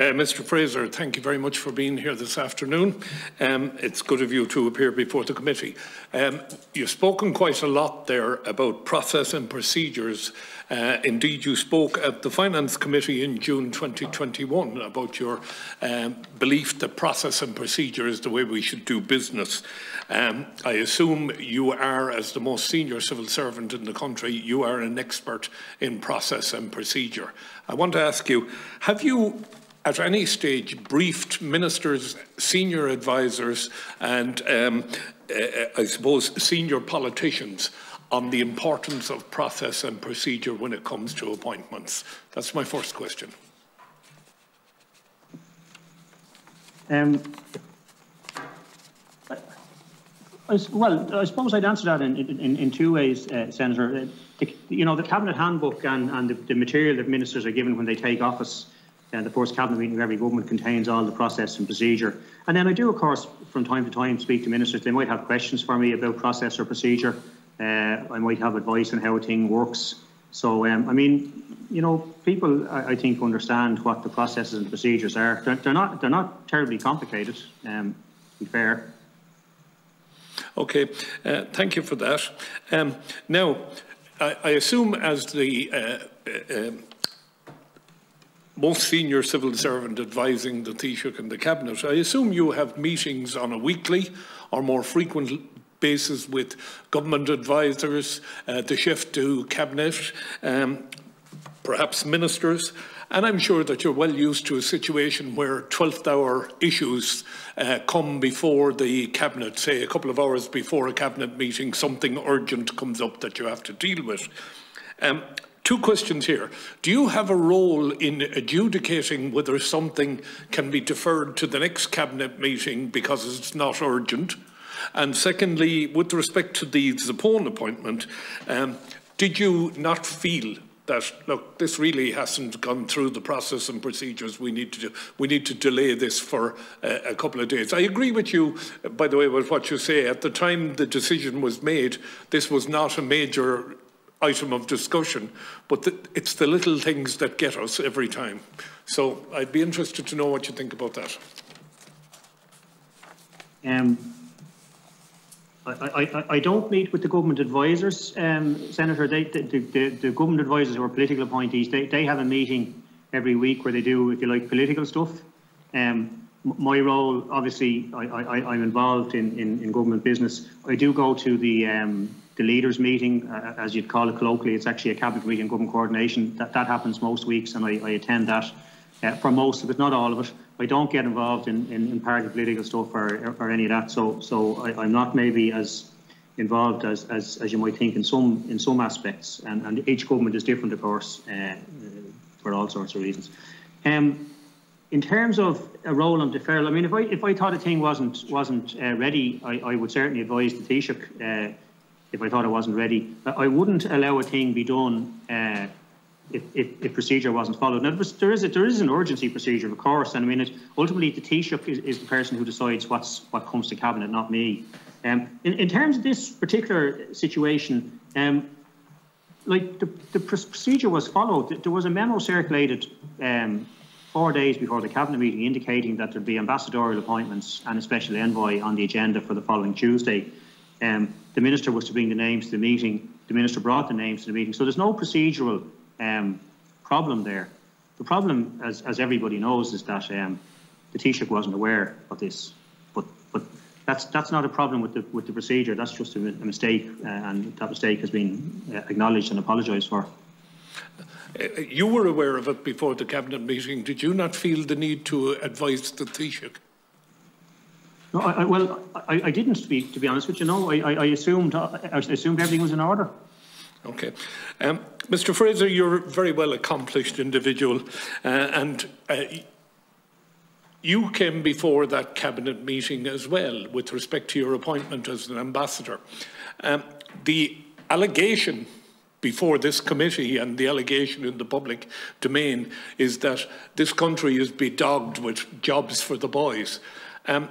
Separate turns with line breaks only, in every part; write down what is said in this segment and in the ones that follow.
Uh, Mr Fraser, thank you very much for being here this afternoon. Um, it's good of you to appear before the committee. Um, you've spoken quite a lot there about process and procedures. Uh, indeed, you spoke at the Finance Committee in June 2021 about your um, belief that process and procedure is the way we should do business. Um, I assume you are, as the most senior civil servant in the country, you are an expert in process and procedure. I want to ask you, have you at any stage briefed ministers, senior advisors and um, uh, I suppose senior politicians on the importance of process and procedure when it comes to appointments? That's my first question.
Um, I, well, I suppose I'd answer that in, in, in two ways, uh, Senator. Uh, the, you know, the Cabinet Handbook and, and the, the material that ministers are given when they take office and the first cabinet meeting of every government contains all the process and procedure. And then I do, of course, from time to time speak to ministers. They might have questions for me about process or procedure. Uh, I might have advice on how a thing works. So, um, I mean, you know, people, I, I, think, understand what the processes and procedures are. They're, they're not, they're not terribly complicated, um, to be fair.
Okay, uh, thank you for that. Um, now, I, I, assume as the uh, uh um, most senior civil servant advising the Taoiseach and the Cabinet. I assume you have meetings on a weekly or more frequent basis with government advisors, uh, the chef to Cabinet, um, perhaps ministers, and I'm sure that you're well used to a situation where 12th hour issues uh, come before the Cabinet, say a couple of hours before a Cabinet meeting, something urgent comes up that you have to deal with. Um, Two questions here. Do you have a role in adjudicating whether something can be deferred to the next cabinet meeting because it's not urgent? And secondly, with respect to the Zappone appointment, um, did you not feel that look, this really hasn't gone through the process and procedures. We need to do, we need to delay this for a couple of days. I agree with you, by the way, with what you say. At the time the decision was made, this was not a major item of discussion, but the, it's the little things that get us every time. So I'd be interested to know what you think about that.
Um, I, I, I, don't meet with the government advisors, um, Senator. They, the, the, the, government advisors who are political appointees, they, they have a meeting every week where they do, if you like, political stuff. Um, my role, obviously, I, I'm involved in, in, in, government business. I do go to the um, the leaders meeting, uh, as you'd call it colloquially, it's actually a cabinet meeting, government coordination. That, that happens most weeks, and I, I attend that uh, for most of it, not all of it. I don't get involved in, in, in party political stuff or, or any of that, so so I, am not maybe as involved as, as, as you might think in some in some aspects, and, and each government is different, of course, uh, for all sorts of reasons. Um, in terms of a role on deferral, I mean, if I if I thought a thing wasn't wasn't uh, ready, I, I would certainly advise the Taoiseach uh, if I thought it wasn't ready. I wouldn't allow a thing be done uh, if, if, if, procedure wasn't followed. Now, there is, a, there is an urgency procedure, of course, and I mean, it, ultimately the Taoiseach is, is, the person who decides what's, what comes to Cabinet, not me. Um, in, in, terms of this particular situation, um, like the, the, procedure was followed. There was a memo circulated um, four days before the cabinet meeting indicating that there'd be ambassadorial appointments and a special envoy on the agenda for the following Tuesday. Um, the minister was to bring the names to the meeting. The minister brought the names to the meeting. So there's no procedural um, problem there. The problem, as, as everybody knows, is that um, the Taoiseach wasn't aware of this. But but that's that's not a problem with the with the procedure. That's just a, a mistake, uh, and that mistake has been uh, acknowledged and apologised for.
Uh, you were aware of it before the cabinet meeting. Did you not feel the need to advise the Taoiseach?
No, I, I, well, I, I, didn't speak, to be honest with you. No, I, assumed I assumed everything was in order.
Okay. Um, Mr Fraser, you're a very well accomplished individual uh, and uh, you came before that cabinet meeting as well with respect to your appointment as an ambassador. Um, the allegation before this committee and the allegation in the public domain is that this country is bedogged with jobs for the boys. Um,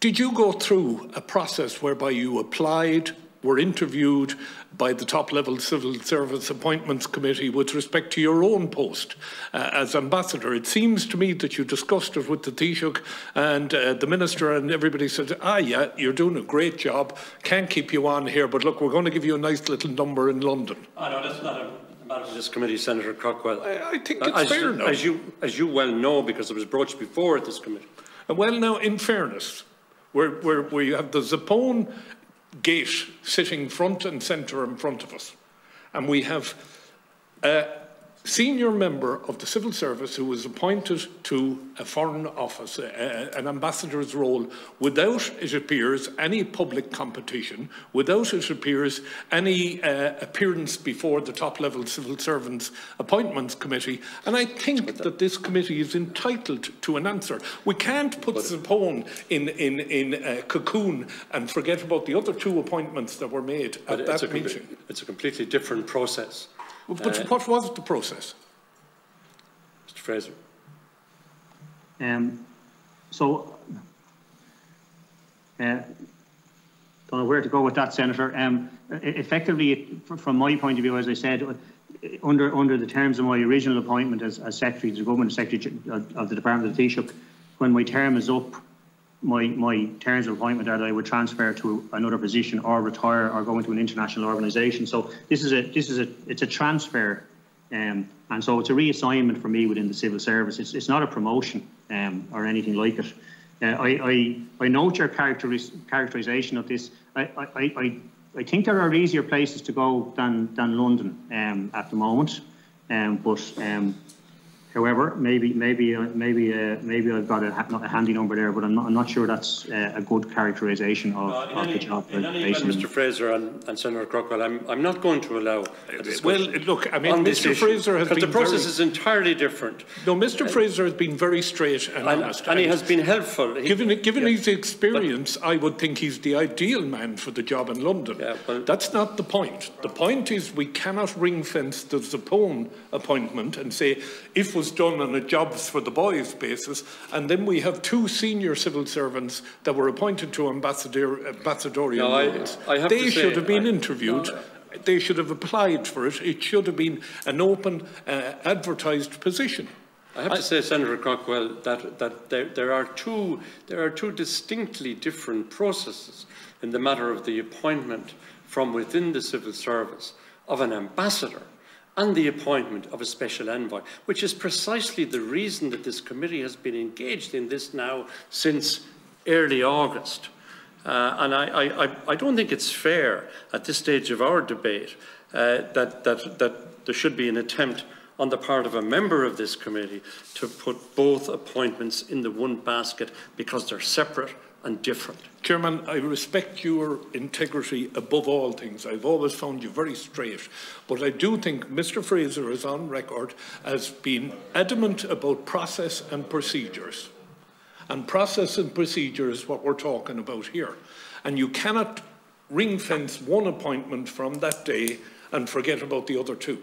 did you go through a process whereby you applied, were interviewed by the top level civil service appointments committee with respect to your own post uh, as ambassador. It seems to me that you discussed it with the Taoiseach and uh, the minister and everybody said, ah yeah, you're doing a great job, can't keep you on here, but look, we're going to give you a nice little number in London.
I know that's not a matter for this committee, Senator Craughwell.
I, I think it's
as,
fair
you,
now.
as you as you well know, because it was broached before at this committee.
Uh, Well, now, in fairness, where, where we have the Zappone gate sitting front and centre in front of us, and we have a senior member of the civil service who was appointed to a foreign office, a, a- an ambassador's role, without, it appears, any public competition, without, it appears, any uh, appearance before the top-level civil servants appointments committee. And I think that this committee is entitled to an answer. We can't put Zappone in, in, in a cocoon and forget about the other two appointments that were made at that meeting.
it's a completely different process,
But what was the process?
Mr. Fraser.
Um, so, uh, don't know where to go with that, Senator. Um, effectively, from my point of view, as I said, uh, under under the terms of my original appointment as, as Secretary to the Government, Secretary of, of the Department of the Taoiseach, when my term is up, my my terms of appointment are that I would transfer to another position or retire or go into an international organisation. So this is a this is a it's a transfer, um, and so it's a reassignment for me within the civil service. It's it's not a promotion um, or anything like it. Uh, I, I I note your characteris- characterisation of this. I, I, I, I I think there are easier places to go than than London um, at the moment, um, but um, However, maybe maybe uh, maybe uh, maybe I've got a, not a handy number there, but I'm not, I'm not sure that's uh, a good characterisation of,
Uh, in
of the job.
in any event, Mr. Fraser and, and Senator Craughwell, I'm, I'm not going to allow a
Well, look, I mean,
on this
Mr.
issue,
Fraser has
because
been
the process
very-
is entirely different,
No, Mr. Fraser has been very straight and
and,
honest.
and he has been helpful. He-
Given, given
Yeah.
his experience, I would think he's the ideal man for the job in London.
Yeah, well-
That's not the point. The point is we cannot ring fence the Zappone appointment and say if was done on a jobs for the boys basis, and then we have two senior civil servants that were appointed to ambassador, ambassadorial
No,
roles.
I have
they
to say,
should have been
I-
interviewed.
no,
They should have applied for it. It should have been an open, uh, advertised position.
I have to say, Senator Craughwell, that, that there, there, are two, there are two distinctly different processes in the matter of the appointment from within the civil service of an ambassador and the appointment of a special envoy, which is precisely the reason that this committee has been engaged in this now since early August. Uh, and I, I, I- don't think it's fair at this stage of our debate uh, that, that, that there should be an attempt on the part of a member of this committee to put both appointments in the one basket because they're separate and different.
Chairman, I respect your integrity above all things. I've always found you very straight. But I do think Mr Fraser is on record as being adamant about process and procedures. And process and procedure is what we're talking about here. And you cannot ring fence one appointment from that day and forget about the other two.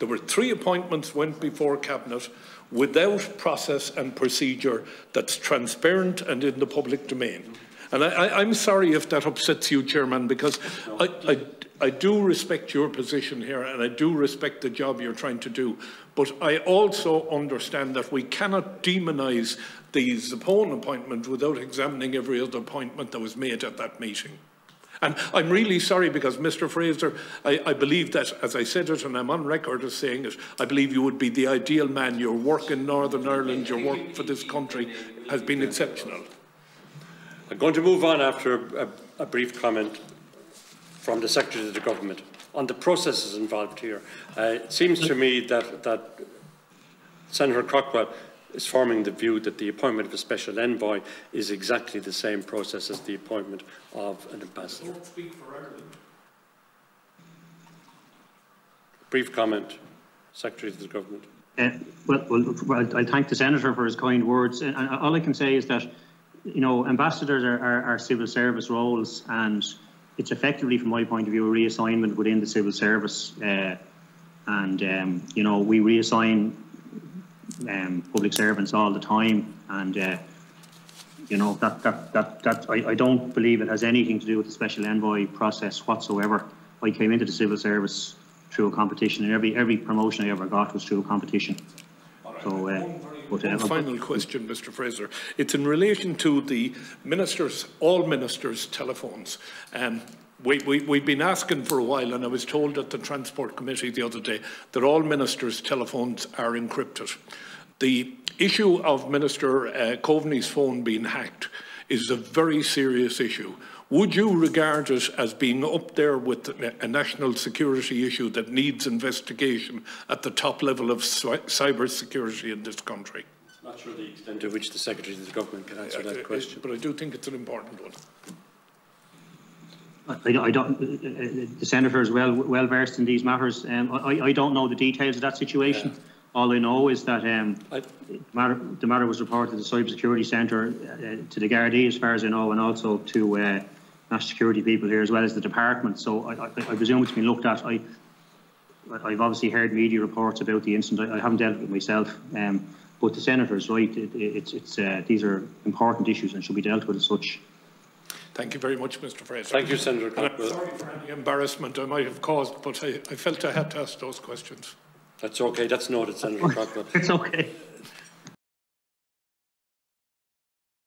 There were three appointments went before Cabinet without process and procedure that's transparent and in the public domain. And I, I'm sorry if that upsets you, Chairman, because I, I, I do respect your position here and I do respect the job you're trying to do. But I also understand that we cannot demonise the Zappone appointment without examining every other appointment that was made at that meeting. And I'm really sorry because, Mr Fraser, I, I believe that, as I said it, and I'm on record as saying it, I believe you would be the ideal man. Your work in Northern Ireland, your work for this country has been exceptional.
I'm going to move on after a, a brief comment from the Secretary of the Government on the processes involved here. Uh, it seems to me that, that Senator Craughwell is forming the view that the appointment of a special envoy is exactly the same process as the appointment of an ambassador. Brief comment, Secretary of the Government.
Uh, well, well, well, I thank the senator for his kind words, and, and all I can say is that, you know, ambassadors are, are, are civil service roles, and it's effectively, from my point of view, a reassignment within the civil service. Uh, and um, you know, we reassign um, public servants all the time, and uh, You know, that, that, that, that, I, I don't believe it has anything to do with the special envoy process whatsoever. I came into the civil service through a competition and every, every promotion I ever got was through a competition. So, uh, but, uh,
One final question, Mr Fraser. It's in relation to the ministers, all ministers' telephones. Um, we, we, we've been asking for a while, and I was told at the Transport Committee the other day that all ministers' telephones are encrypted. The issue of Minister uh, Coveney's phone being hacked is a very serious issue. Would you regard it as being up there with a national security issue that needs investigation at the top level of cyber security in this country?
Not sure the extent to which the Secretary of the Government can answer that question.
But I do think it's an important one.
I, I don't, the senator is well well versed in these matters. Um, I, I don't know the details of that situation. Yeah. All I know is that um, I, the, matter, the, matter, was reported to the Cyber Security Centre, uh, to the Gardaí, as far as I know, and also to uh, national security people here, as well as the department. So I, I, I presume it's been looked at. I, I've obviously heard media reports about the incident. I, haven't dealt with it myself. Um, but the senator is right. It, it, it's, it's, uh, these are important issues and should be dealt with as such.
Thank you very much, Mr Fraser.
Thank you, Senator
and I'm sorry for any embarrassment I might have caused, but I, I felt I had to ask those questions.
That's okay. That's noted, Senator Craughwell.
It's okay.